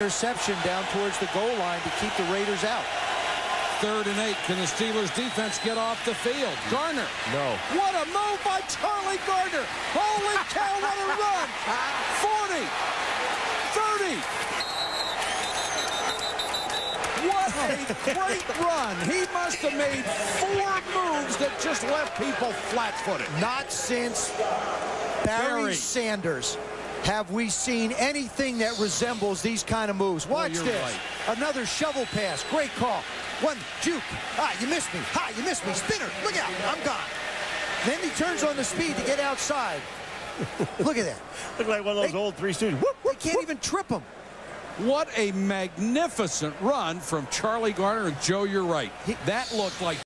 interception down towards the goal line to keep the Raiders out. Third and eight. Can the Steelers defense get off the field? Garner. No. What a move by Charlie Garner. Holy cow, what a run. 40. 30. What a great run. He must have made four moves that just left people flat-footed. Not since Barry, Barry. Sanders have we seen anything that resembles these kind of moves. Watch you're this. right. Another shovel pass. Great call. One, juke. Ah, you missed me. Ha, you missed me. Spinner. Look out. I'm gone. Then he turns on the speed to get outside. Look at that. Look like one of those They- old Three Stooges. Whoop, They can't even trip him. What a magnificent run from Charlie Garner. And Joe, you're right. That looked like